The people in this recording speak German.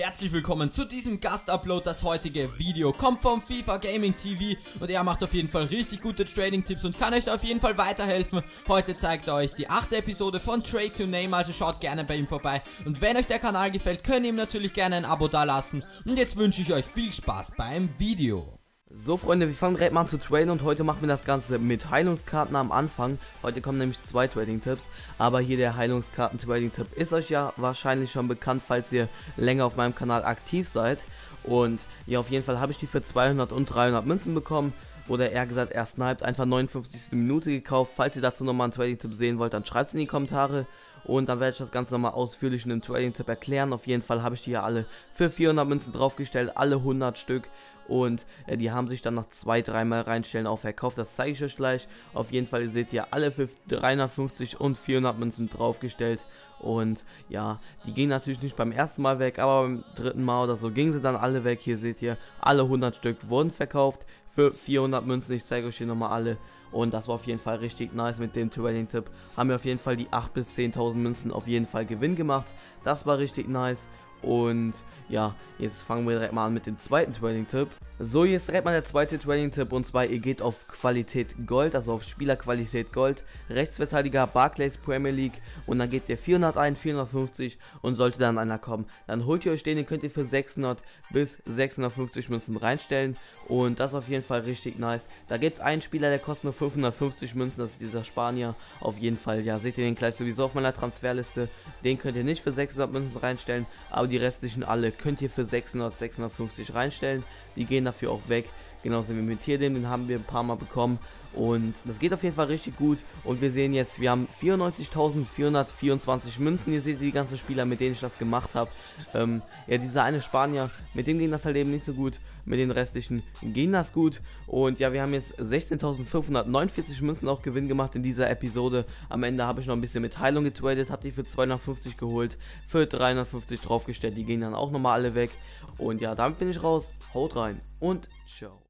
Herzlich willkommen zu diesem Gastupload. Das heutige Video kommt vom FIFA Gaming TV und er macht auf jeden Fall richtig gute Trading-Tipps und kann euch da auf jeden Fall weiterhelfen. Heute zeigt er euch die achte Episode von Trade to Name, also schaut gerne bei ihm vorbei. Und wenn euch der Kanal gefällt, könnt ihr ihm natürlich gerne ein Abo dalassen. Und jetzt wünsche ich euch viel Spaß beim Video. So Freunde, wir fangen direkt mal an zu traden und heute machen wir das Ganze mit Heilungskarten am Anfang. Heute kommen nämlich zwei Trading-Tipps, aber hier der Heilungskarten-Trading-Tipp ist euch ja wahrscheinlich schon bekannt, falls ihr länger auf meinem Kanal aktiv seid. Und ja, auf jeden Fall habe ich die für 200 und 300 Münzen bekommen. Oder eher gesagt, erst Sniped einfach 59. Minute gekauft. Falls ihr dazu nochmal einen Trading-Tipp sehen wollt, dann schreibt es in die Kommentare. Und dann werde ich das Ganze nochmal ausführlich in dem Trading-Tipp erklären. Auf jeden Fall habe ich die hier alle für 400 Münzen draufgestellt, alle 100 Stück und äh, die haben sich dann nach zwei, dreimal reinstellen auch verkauft. Das zeige ich euch gleich. Auf jeden Fall, ihr seht hier alle für 350 und 400 Münzen draufgestellt. Und ja, die gehen natürlich nicht beim ersten Mal weg, aber beim dritten Mal oder so gingen sie dann alle weg. Hier seht ihr, alle 100 Stück wurden verkauft für 400 Münzen. Ich zeige euch hier nochmal alle. Und das war auf jeden Fall richtig nice mit dem Trading-Tipp. Haben wir auf jeden Fall die 8.000 bis 10.000 Münzen auf jeden Fall Gewinn gemacht. Das war richtig nice. Und ja, jetzt fangen wir direkt mal an mit dem zweiten Trading-Tipp. So, jetzt direkt mal der zweite Trading-Tipp und zwar ihr geht auf Qualität Gold, also auf Spielerqualität Gold, Rechtsverteidiger Barclays Premier League und dann gebt ihr 400 ein, 450 und sollte dann einer kommen, dann holt ihr euch den, den könnt ihr für 600 bis 650 Münzen reinstellen und das ist auf jeden Fall richtig nice. Da gibt es einen Spieler, der kostet nur 550 Münzen, das ist dieser Spanier, auf jeden Fall, ja, seht ihr den gleich sowieso auf meiner Transferliste, den könnt ihr nicht für 600 Münzen reinstellen, aber die restlichen alle könnt ihr für 600, 650 reinstellen, die gehen dafür auch weg. Genauso wie mit hier, den haben wir ein paar Mal bekommen. Und das geht auf jeden Fall richtig gut. Und wir sehen jetzt, wir haben 94.424 Münzen. Ihr seht die ganzen Spieler, mit denen ich das gemacht habe. Ähm, ja, dieser eine Spanier, mit dem ging das halt eben nicht so gut. Mit den restlichen ging das gut. Und ja, wir haben jetzt 16.549 Münzen auch Gewinn gemacht in dieser Episode. Am Ende habe ich noch ein bisschen mit Heilung getradet, habe die für 250 geholt, für 350 draufgestellt. Die gehen dann auch nochmal alle weg. Und ja, damit bin ich raus. Haut rein und ciao.